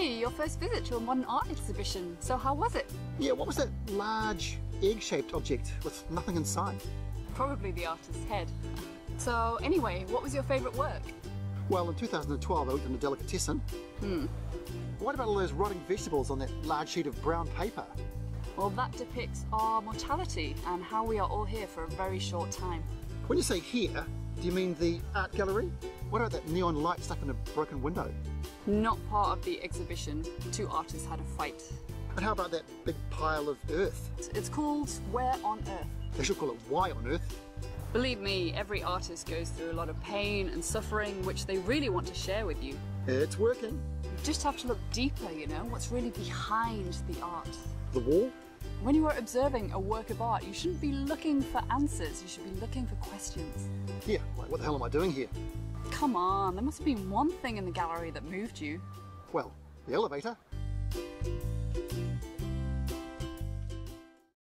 Hey, your first visit to a modern art exhibition. So how was it? Yeah, what was that large egg-shaped object with nothing inside? Probably the artist's head. So anyway, what was your favourite work? Well, in 2012 I looked in a delicatessen. Hmm. What about all those rotting vegetables on that large sheet of brown paper? Well, that depicts our mortality and how we are all here for a very short time. When you say here, do you mean the art gallery? What about that neon light stuck in a broken window? Not part of the exhibition. Two artists had a fight. And how about that big pile of earth? It's called Where on Earth. They should call it Why on Earth. Believe me, every artist goes through a lot of pain and suffering which they really want to share with you. It's working. You just have to look deeper, you know, what's really behind the art. The wall? When you are observing a work of art, you shouldn't be looking for answers, you should be looking for questions. Yeah, like what the hell am I doing here? Come on, there must have been one thing in the gallery that moved you. Well, the elevator.